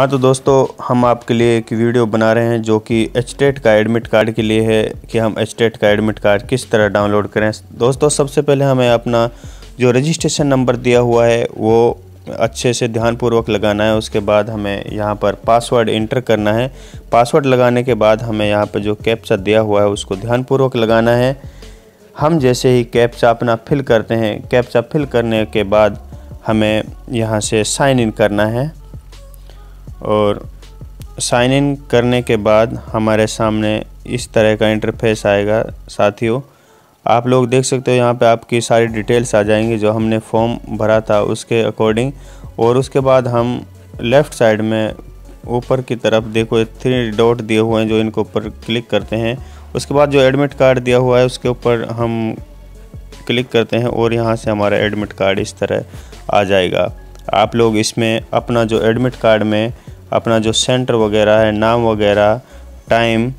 हाँ तो दोस्तों, हम आपके लिए एक वीडियो बना रहे हैं जो कि एच का एडमिट कार्ड के लिए है कि हम एच का एडमिट कार्ड किस तरह डाउनलोड करें। दोस्तों, सबसे पहले हमें अपना जो रजिस्ट्रेशन नंबर दिया हुआ है, वो अच्छे से ध्यानपूर्वक लगाना है। उसके बाद हमें यहाँ पर पासवर्ड इंटर करना है। पासवर्ड लगाने के बाद हमें यहाँ पर जो कैप्चा दिया हुआ है, उसको ध्यानपूर्वक लगाना है। हम जैसे ही कैप्चा अपना फिल करते हैं कैप्चा फिल करने के बाद हमें यहाँ से साइन इन करना है। और साइन इन करने के बाद हमारे सामने इस तरह का इंटरफेस आएगा। साथियों, आप लोग देख सकते हो यहाँ पे आपकी सारी डिटेल्स आ जाएँगी जो हमने फॉर्म भरा था उसके अकॉर्डिंग और उसके बाद हम लेफ़्ट साइड में ऊपर की तरफ़ देखो थ्री डॉट दिए हुए हैं जो इनके ऊपर क्लिक करते हैं। उसके बाद जो एडमिट कार्ड दिया हुआ है उसके ऊपर हम क्लिक करते हैं और यहाँ से हमारा एडमिट कार्ड इस तरह आ जाएगा। आप लोग इसमें अपना जो एडमिट कार्ड में अपना जो सेंटर वगैरह है, नाम वगैरह टाइम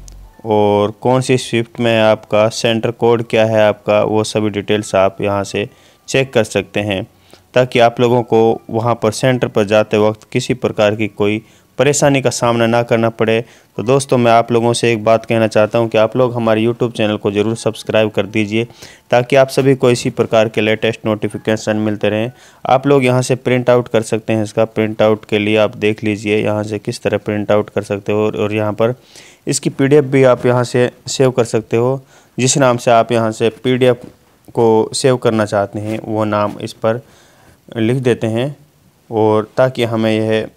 और कौन सी स्विफ्ट में आपका सेंटर कोड क्या है आपका, वो सभी डिटेल्स आप यहाँ से चेक कर सकते हैं। ताकि आप लोगों को वहाँ पर सेंटर पर जाते वक्त किसी प्रकार की कोई परेशानी का सामना ना करना पड़े। तो दोस्तों, मैं आप लोगों से एक बात कहना चाहता हूँ कि आप लोग हमारे यूट्यूब चैनल को ज़रूर सब्सक्राइब कर दीजिए, ताकि आप सभी को इसी प्रकार के लेटेस्ट नोटिफिकेशन मिलते रहें। आप लोग यहाँ से प्रिंट आउट कर सकते हैं इसका। प्रिंट आउट के लिए आप देख लीजिए यहाँ से किस तरह प्रिंट आउट कर सकते हो, और यहाँ पर इसकी पीडीएफ भी आप यहाँ से सेव कर सकते हो। जिस नाम से आप यहाँ से पीडीएफ को सेव करना चाहते हैं, वो नाम इस पर लिख देते हैं, और ताकि हमें यह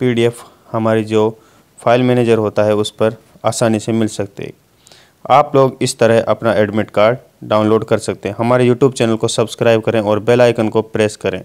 पीडीएफ हमारी जो फ़ाइल मैनेजर होता है उस पर आसानी से मिल सकते आप लोग इस तरह अपना एडमिट कार्ड डाउनलोड कर सकते हैं। हमारे यूट्यूब चैनल को सब्सक्राइब करें और बेल आइकन को प्रेस करें।